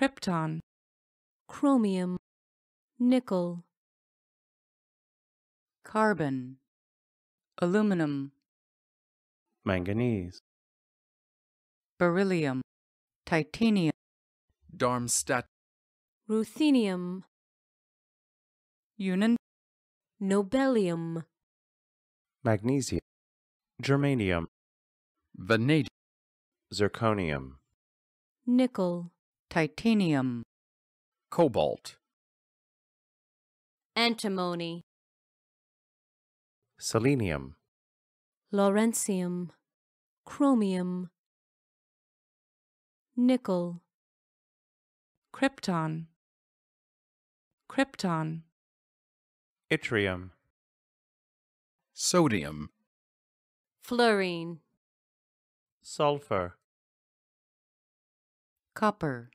krypton, chromium, nickel, carbon, aluminum, manganese, beryllium, titanium, Darmstadt, ruthenium, unan, nobelium, magnesium, germanium, vanadium, zirconium, nickel, titanium, cobalt, antimony, selenium, lawrencium, chromium, nickel, krypton, krypton, yttrium, sodium, fluorine, sulfur, copper,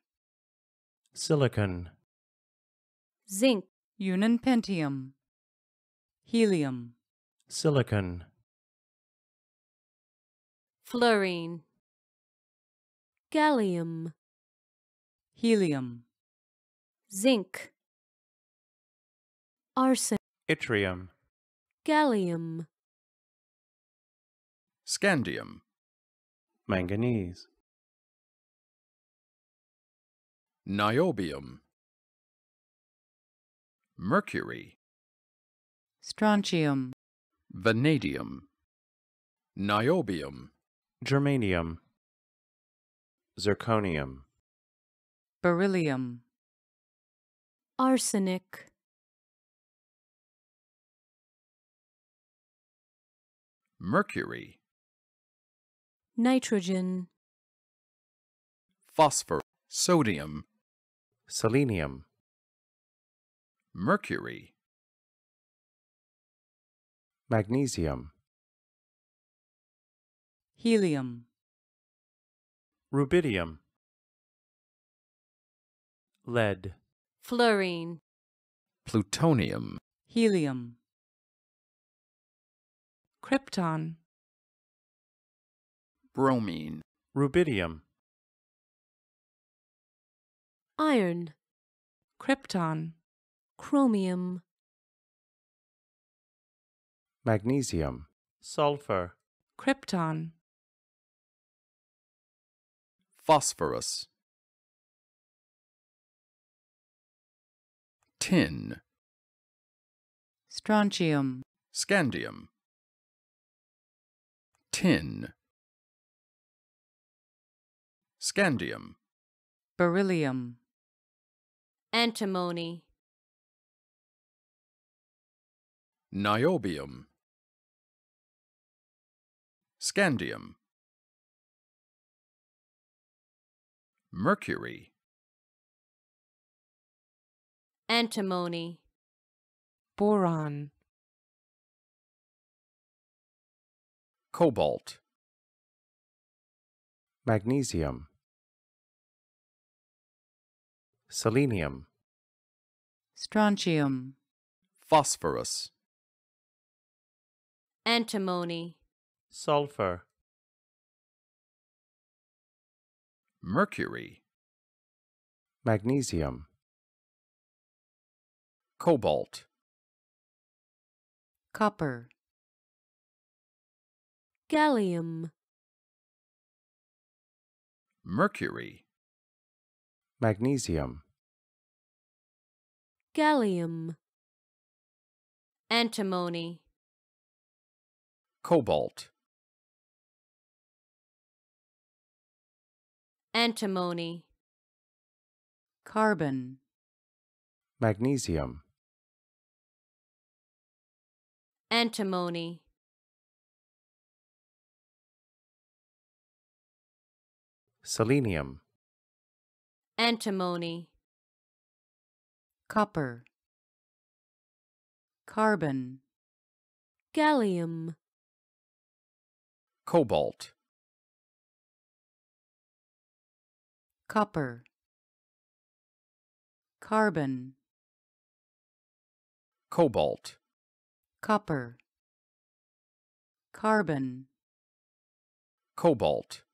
silicon, zinc, ununpentium, helium, silicon, fluorine, gallium, helium, zinc, arsen, yttrium, gallium, scandium, manganese, niobium, mercury, strontium, vanadium, niobium, germanium, zirconium, beryllium, arsenic, mercury, nitrogen, phosphor, sodium, selenium, mercury, magnesium, helium, rubidium, lead, fluorine, plutonium, helium, krypton, bromine, rubidium, iron, krypton, chromium, magnesium, sulfur, krypton, phosphorus, tin, strontium, scandium, tin, scandium, beryllium, antimony, niobium, scandium, mercury, antimony, boron, cobalt, magnesium, selenium, strontium, phosphorus, antimony, sulfur, mercury, magnesium, cobalt, copper, gallium, mercury, magnesium, gallium, antimony, cobalt, antimony, carbon, magnesium, antimony, selenium, antimony, copper, carbon, gallium, cobalt, copper, carbon, cobalt, copper, carbon, cobalt,